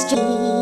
street.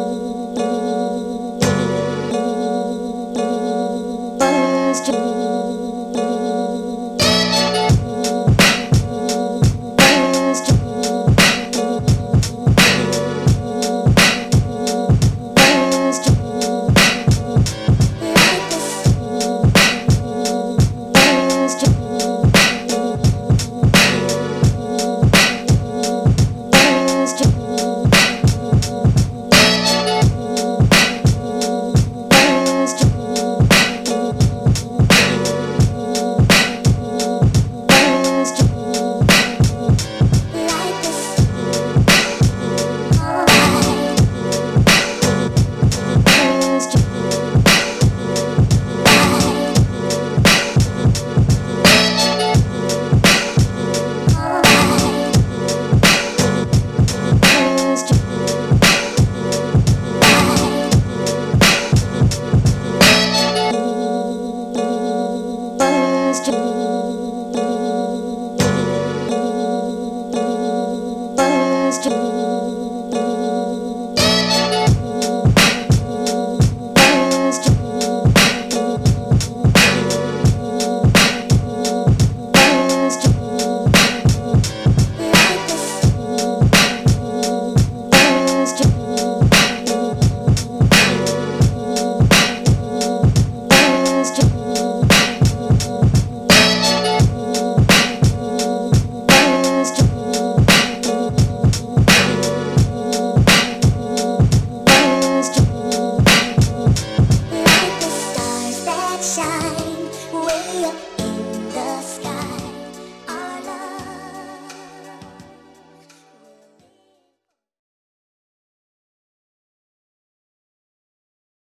よ。